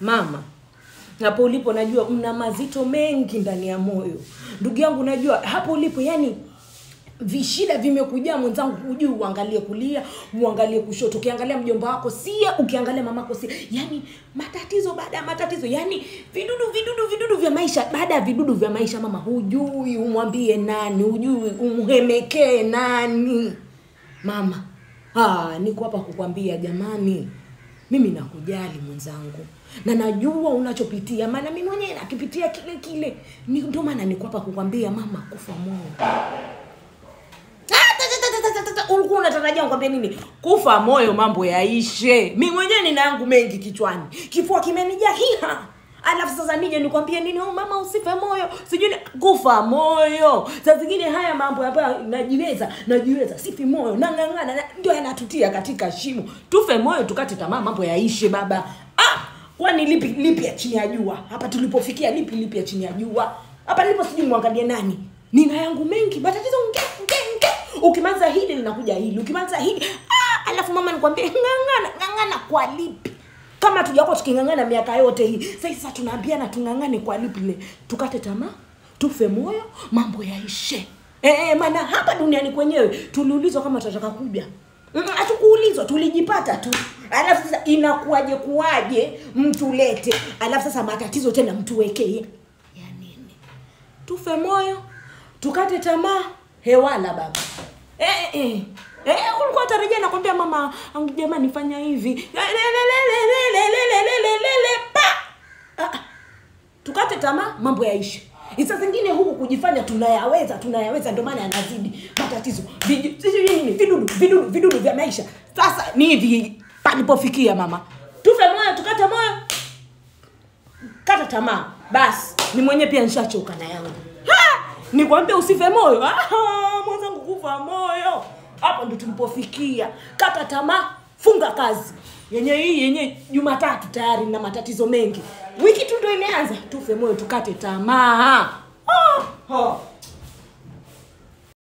mama hapo ulipo najua mna mazito mengi ndani ya moyo. Ndugu yangu najua hapo ulipo yani vishida vimekujaa mwenzangu hujui uangalie kulia uangalie kushoto. Ukiangalia mjomba wako sia. Ukiangalia mamako sia. Yani matatizo baada ya matatizo yani vidudu vidudu vidudu vya maisha. Baada ya vidudu vya maisha mama hujui umwambie nani hujui umhemekee nani. Mama niko hapa kukwambia jamani mimi nakujali mwenzangu. Na najua unachopitia maana mi mwenyewe nakipitia kile kile. Ndio maana niko hapa kukwambia mama kufa moyo. Ah, ulikuwa unatarajia nikwambie nini? Kufa moyo mambo yaishe. Mi mwenyewe nina yangu mengi kichwani. Kifua kimenijaa hiha alafu sasa nije nikwambie nini? Oh, mama usife moyo. Sijui kufa moyo. Saa zingine haya mambo ambayo najiweza najiweza. Sifi moyo. Nang'ang'ana na- ndio yanatutia katika shimo. Tufe moyo tukate tamaa mambo yaishe baba. Ah, kwani lipi lipi ya chini ya jua? Hapa tulipofikia lipi lipi ya chini ya jua? Hapa nilipo sijui mwangalie nani. Nina yangu mengi. Matatizo nge nge nge. Ukimaliza hili linakuja hili. Ukimaliza hili ah, alafu mama nikwambie ng'ang'ana ng'ang'ana kwa lipi kama tujakuwa tuking'ang'ana miaka yote hii sasa tunaambiana tung'ang'ane kwa lipi le? Tukate tamaa tufe moyo mambo yaishe. E, maana hapa duniani kwenyewe tuliulizwa kama tunataka kuja. Mm, hatukuulizwa tulijipata tu. Alafu sasa inakuwaje kuwaje? Mtu lete. Alafu sasa matatizo tena mtu wekee ya nini? Tufe moyo tukate tamaa hewala baba. E, eh. Eh, ulikuwa tarajia nakwambia mama angu jamani fanya hivi. Pa! tukate tamaa mambo yaishi Isa zingine huku kujifanya tunayaweza, tunayaweza, ndio maana yanazidi matatizo, nini, vidudu, vidudu, vidudu vya maisha. Sasa ni hivi palipofikia mama, tufe moyo, tukate moyo, kata tamaa basi. Ni mwenye pia nishachoka na yangu. Nikwambia usife moyo, mwenzangu kufa moyo hapo ndo tulipofikia kata tamaa funga kazi yenye hii yenye jumatatu tayari na matatizo mengi wiki tu ndo imeanza tufe moyo tukate tamaa Oh. ah.